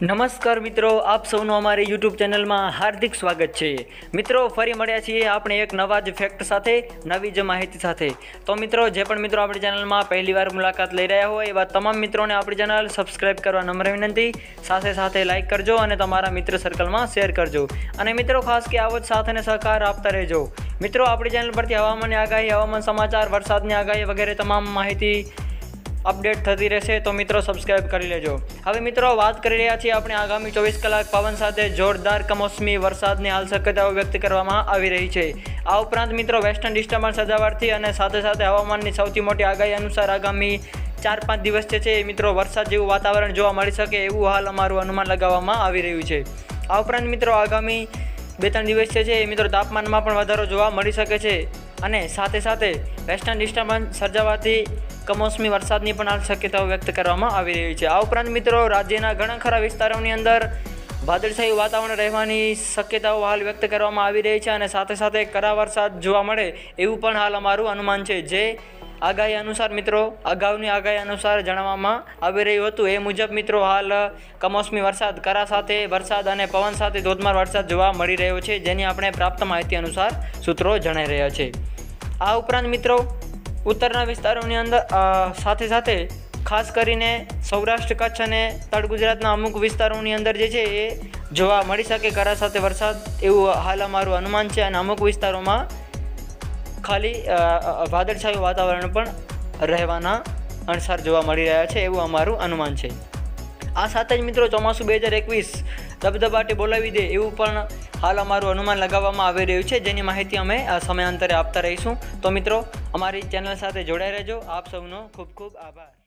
નમસ્કાર મિત્રો, આપ સૌનું અમારી યુટ્યુબ ચેનલમાં હાર્દિક સ્વાગત છે. મિત્રો, ફરી મળ્યા છીએ આપણે એક નવા જ ફેક્ટ સાથે, નવી જ માહિતી સાથે. તો મિત્રો, જે પણ મિત્રો આપણી ચેનલમાં પહેલીવાર મુલાકાત લઈ રહ્યા હોય, એવા તમામ મિત્રોને આપણી ચેનલ સબસ્ક્રાઇબ કરવા નમ્ર વિનંતી. સાથે સાથે લાઇક કરજો અને તમારા મિત્ર સર્કલમાં શેર કરજો. અને મિત્રો, ખાસ કે આવો જ સાથ અને સહકાર આપતા રહેજો. મિત્રો, આપણી ચેનલ પરથી હવામાનની આગાહી, હવામાન સમાચાર, વરસાદની આગાહી વગેરે તમામ માહિતી અપડેટ થતી રહેશે તો મિત્રો સબસ્ક્રાઇબ કરી લેજો. હવે મિત્રો વાત કરી રહ્યા છીએ આપણે આગામી ચોવીસ કલાક પવન સાથે જોરદાર કમોસમી વરસાદની હાલ શક્યતાઓ વ્યક્ત કરવામાં આવી રહી છે. આ ઉપરાંત મિત્રો વેસ્ટર્ન ડિસ્ટર્બન્સ સજાવટથી અને સાથે સાથે હવામાનની સૌથી મોટી આગાહી અનુસાર આગામી ચાર પાંચ દિવસ જે છે એ મિત્રો વરસાદ જેવું વાતાવરણ જોવા મળી શકે એવું હાલ અમારું અનુમાન લગાવવામાં આવી રહ્યું છે. આ ઉપરાંત મિત્રો આગામી બે ત્રણ દિવસ છે એ મિત્રો તાપમાનમાં પણ વધારો જોવા મળી શકે છે અને સાથે સાથે વેસ્ટર્ન ડિસ્ટર્બન્સ સર્જાવાથી કમોસમી વરસાદની પણ શક્યતાઓ વ્યક્ત કરવામાં આવી રહી છે. આ ઉપરાંત મિત્રો રાજ્યના ઘણા ખરા વિસ્તારોની અંદર વાદળછાયું વાતાવરણ રહેવાની શક્યતાઓ હાલ વ્યક્ત કરવામાં આવી રહી છે અને સાથે સાથે કરા વરસાદ જોવા મળે એવું પણ હાલ અમારું અનુમાન છે. જે આગાહી અનુસાર મિત્રો, અગાઉની આગાહી અનુસાર જણાવવામાં આવી રહ્યું હતું. એ મુજબ મિત્રો, હાલ કમોસમી વરસાદ, કરા સાથે વરસાદ અને પવન સાથે ધોધમાર વરસાદ જોવા મળી રહ્યો છે, જેની આપણે પ્રાપ્ત માહિતી અનુસાર સૂત્રો જણાઈ રહ્યા છે. આ ઉપરાંત મિત્રો, ઉત્તરના વિસ્તારોની અંદર સાથે સાથે ખાસ કરીને સૌરાષ્ટ્ર કચ્છ અને તળ ગુજરાતના અમુક વિસ્તારોની અંદર જે છે એ જોવા મળી શકે કરા સાથે વરસાદ એવું હાલ અમારું અનુમાન છે અને અમુક વિસ્તારોમાં ખાલી વાદળછાયું વાતાવરણ પણ રહેવાના અણસાર જોવા મળી રહ્યા છે એવું અમારું અનુમાન છે. આ સાથે જ મિત્રો ચોમાસું બે હજાર એકવીસ ધબધબાટે બોલાવી દે એવું પણ હાલ અમારું અનુમાન લગાવવામાં આવી રહ્યું છે. જેની માહિતી અમે સમયાંતરે આપતા રહીશું. તો મિત્રો, અમારી ચેનલ સાથે જોડાઈ રહેજો. આપ સૌનો ખૂબ ખૂબ આભાર.